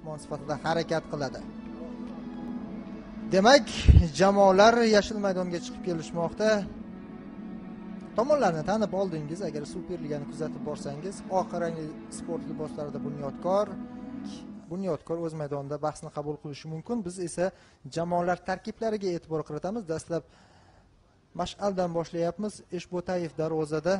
mehmon sifatida harakat qiladi. Demak jamoalar yashil maydonga chiqib kelishmoqda. Tomonlarni tanib oldingiz agar superligani kuzatib borsangiz oq rangli sport liboslarida bunyodkor bunyodkor o'z maydonida bahsni qabul qilishi mumkin. Biz esa jamoalar tarkiblariga e'tibor qaratamiz. Dastlab mash'aldan boshlayapmiz. Eshbo'tayev darvozada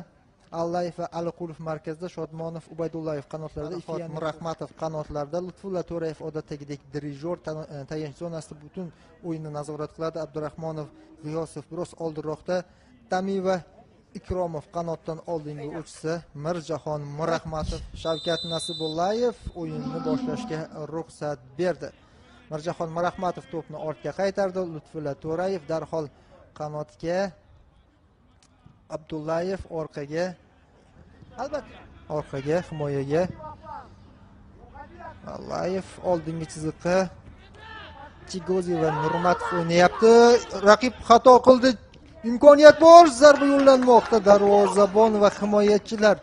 allayev va aliqulov markazda shodmonov ubaydullayev qanotlarda ifiyan rahmatov qanotlarda lutfulla to'rayev odatdagidek dirijor e, tayanch zonasida butun o'yinni nazorat qiladi. Abdurahmonov g'iyosov biroz oldinroqda. Tamiva ikromov qanotdan oldingi uchsa mirjahon mirahmatov shavkat nasibullayev o'yinni boshlashga ruxsat berdi. Mirjahon mirahmatov to'pni ortga qaytardi. Lutfulla to'rayev darhol qanotga abdullayev orqaga orqaga himoyaga. Allayev oldingi chiziqqa chigozi va nurmatov o'ynayapti. Raqib xato qildi. Imkoniyat bor zarba yo'llanmoqda. Darvozabon va himoyachilar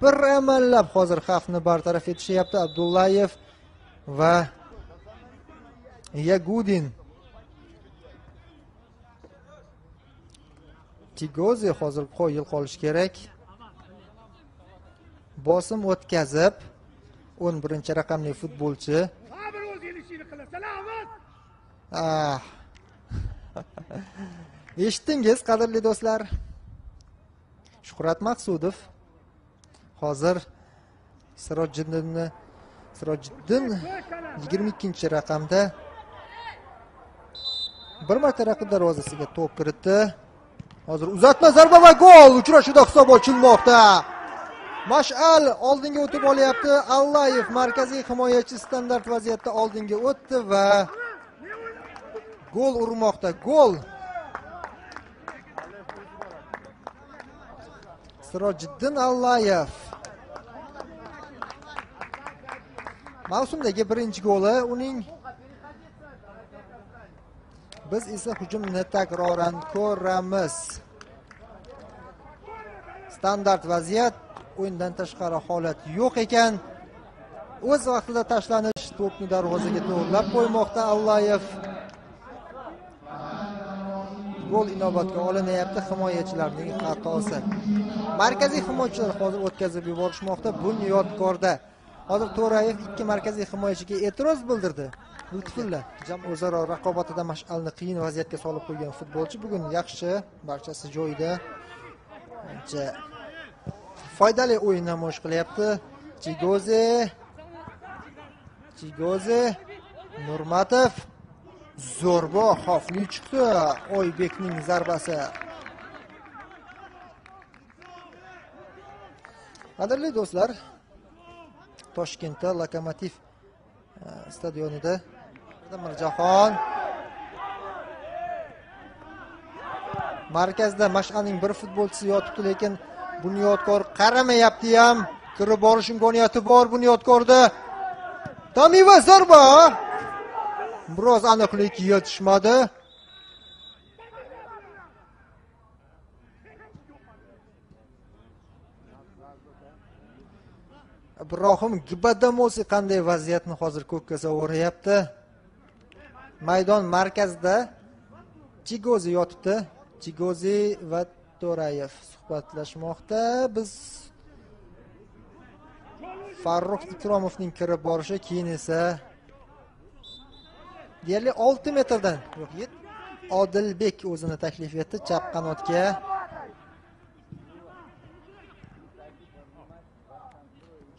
bir amallab hozir xavfni bartaraf etishyapti. Abdullayev va yagudin. Tigozi hozir qoyil qolish kerak. Bosim o'tkazib o'n birinchi raqamli futbolchi. Ah. eshitdingiz qadrli do'stlar? Shuhrat maqsudov. Hozir sirojiddinni sirojiddin yigirma ikkinchi raqamda bir marta raqib darvozasiga to'p kiritdi. Hozir uzatma zarba va gol! Uchrashuvda hisob ochilmoqda mash'al oldinga o'tib olyapti. Allayev markaziy himoyachi standart vaziyatda oldinga o'tdi va gol urmoqda. Gol. Sirojiddin allayev mavsumdagi birinchi goli uning. Biz esa hujumni takroran ko'ramiz. Standart vaziyat. O'yindan tashqari holat yo'q ekan. O'z vaqtida tashlanish to'pni darvozaga to'g'irlab qo'ymoqda allayev gol inobatga olinyapti himoyachilarning xatosi. Markaziy himoyachilar hozir o'tkazib yuborishmoqda bunyodkorda hozir to'rayev ikki markaziy himoyachiga e'tiroz bildirdi. Lutfulla jam o'zaro raqobatida mash'alni qiyin vaziyatga solib qo'ygan futbolchi bugun yaxshi barchasi joyida. Ancha foydali o'yin namoyish qilyapti. Chigoze chigoze nurmatov zo'rbo xavfli chiqdi. Oybekning zarbasi. Qadrli do'stlar toshkentda lokomotiv e, stadionida mirjahon markazda mash'aning bir futbolchisi yotibdi lekin bunyodkor qaramayapti ham kirib borish imkoniyati bor bunyodkorda. Tamiva zarba biroz aniqlik yetishmadi. Ibrohim gibadamosi qanday vaziyatni hozir ko'kka sovuryapti? Maydon markazida chigozi yotibdi. Chigozi va to'rayev suhbatlashmoqda. Biz farruh ikromovning kirib borishi keyin esa deyarli olti metrdan yo'q odilbek o'zini taklif etdi chap qanotga.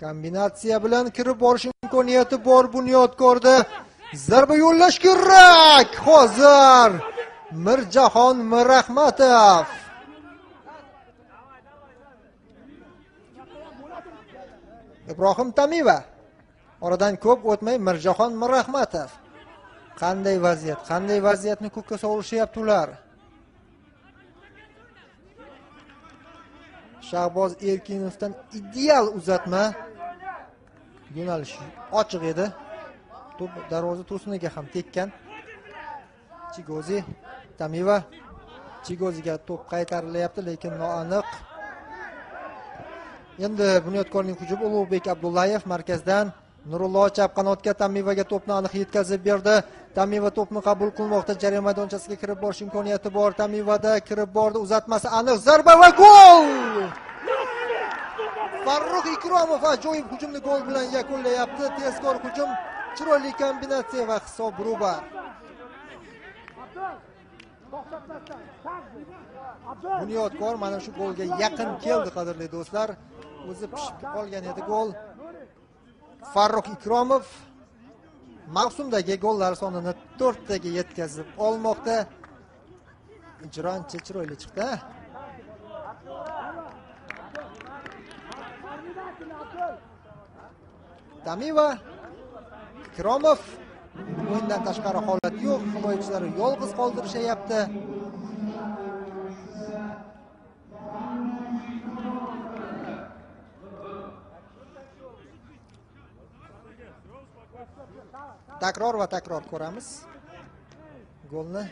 Kombinatsiya bilan kirib borish imkoniyati bor bunyodkorda zarba yo'llash kerak. Hozir mirjahon mirahmatov. Ibrohim tamiva oradan ko'p o'tmay mirjahon mirahmatov. Qanday vaziyat qanday vaziyatni ko'kka sovurishyapti ular? Shahboz erkinovdan ideal uzatma. Yo'nalish ochiq edi. To'p darvoza to'siniga ham tekkan. Chigozi tamiva chigoziga to'p qaytarilyapti lekin noaniq. Endi bunyodkorning hujumi ulug'bek abdullayev markazdan nurullo chap qanotga tamivaga to'pni aniq yetkazib berdi. Tamiva to'pni qabul qilmoqda. Jarima maydonchasiga kirib borish imkoniyati bor. Tamivada kirib bordi. Uzatmasi aniq. Zarba va gol! Farruh ikromov ajoyib hujumni gol bilan yakunlayapti. Tezkor hujum chiroyli kombinatsiya va hisob ro'bar bunyodkor mana shu golga yaqin keldi qadrli do'stlar. O'zi pishib qolgan edi gol. Farruh ikromov mavsumdagi gollar sonini to'rttaga yetkazib olmoqda. Ijro ancha chiroyli chiqdi. Damiva ikromov o'yindan tashqari holat yo'q. Himoyachilari yolg'iz qoldirishyapti takror va takror ko'ramiz. Golni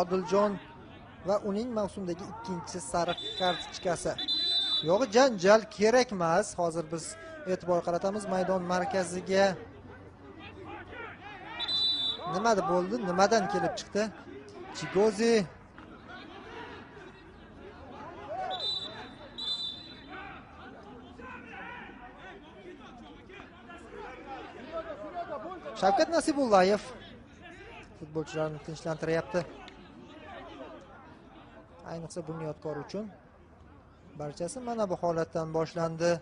odiljon va uning mavsumdagi ikkinchi sariq kartochkasi yo'q janjal kerak emas hozir biz e'tibor qaratamiz maydon markaziga. Nima bo'ldi? Nimadan kelib chiqdi? Chigozi. Shavkat nasibullayev futbolchilarni tinchlantiryapti ayniqsa bunyodkor uchun barchasi mana bu holatdan boshlandi.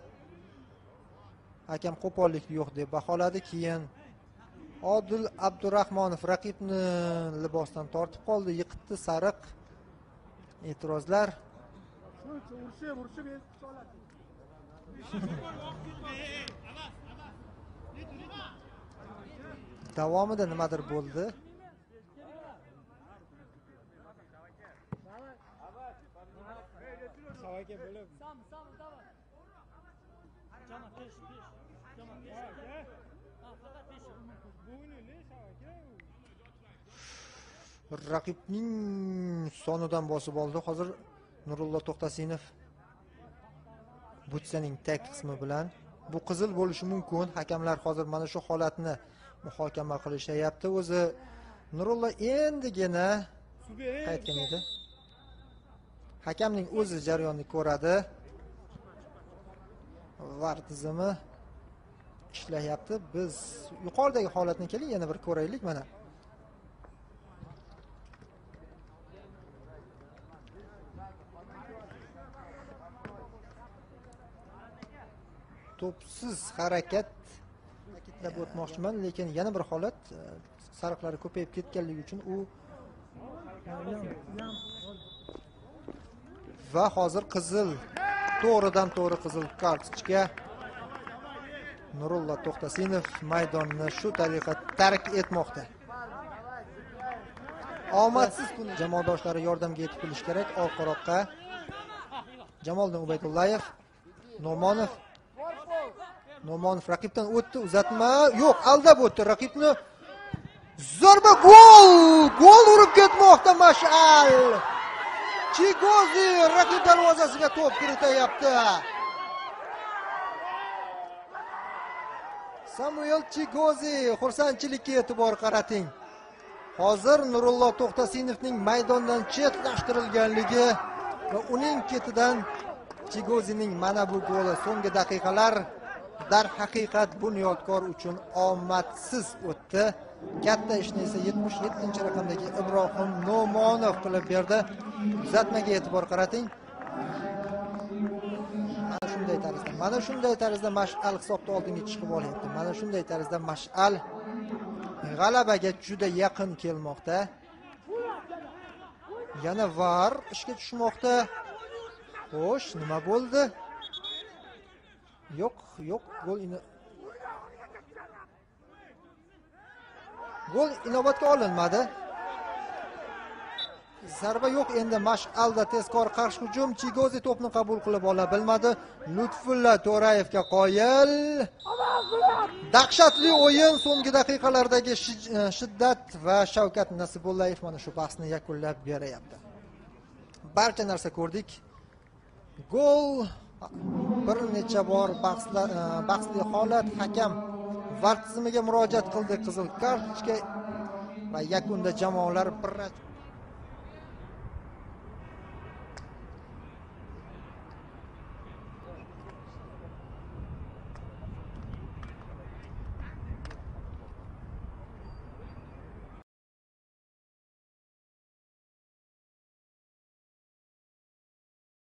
Hakam qo'pollik yo'q deb baholadi. Keyin odil abdurahmonov raqibni libosdan tortib qoldi. Yiqitdi sariq. E'tirozlar. Urishib urishib davomida nimadir bo'ldi. Raqibning sonidan bosib oldi hozir nurullo to'xtasinov. Butsaning tag qismi bilan bu qizil bo'lishi mumkin. Hakamlar hozir mana shu holatni muhokama qilishyapti. O'zi nurullo endigina qaytgan edi hakamning o'zi jarayonni ko'radi. Var tizimi ishlayapti. Biz yuqoridagi holatni keling yana bir ko'raylik mana. To'psiz harakat ta'kidlab o'tmoqchiman lekin yana bir holat e, sariqlari ko'payib ketganligi uchun u va hozir qizil to'g'ridan to'g'ri qizil kartochka. Nurullo to'xtasinov maydonni shu tariqa tark etmoqda. Omadsiz kun jamoadoshlari yordamga yetib kelishi kerak orqaroqqa jamoliddin ubaydullayev no'monov no'monov raqibdan o'tdi uzatma yo'q aldab o'tdi raqibni. Zarba gol! Gol urib ketmoqda mash'al! Chigozi raqib darvozasiga to'p kirityapti samuel chigozi xursandchilikka e'tibor qarating hozir nurullo to'xtasinovning maydondan chetlashtirilganligi va uning ketidan chigozining mana bu goli so'nggi daqiqalar darhaqiqat bunyodkor uchun omadsiz o'tdi. Katta ishni esa yetmish yettinchi raqamdagi ibrohim no'monov qilib berdi. Uzatmaga e'tibor qarating. Mana shunday tarzda mana shunday tarzda mash'al hisobda oldinga chiqib olyapti. Mana shunday tarzda mash'al g'alabaga juda yaqin kelmoqda. Yana var ishga tushmoqda. Xo'sh nima bo'ldi? Yo'q yo'q gol gol inobatga olinmadi. Zarba yo'q endi. Mash'alda tezkor qarshi hujum. Chigozi to'pni qabul qilib ola bilmadi. Lutfulla to'rayevga qoyil. Dahshatli o'yin so'nggi daqiqalardagi e, shiddat va shavkat nasibullayev mana shu bahsni yakunlab beryapti. Barcha narsa ko'rdik. Gol bir necha bor e, bahsli holat hakam var tizimiga murojaat qildi qizil kartochka va yakunda jamoalar bir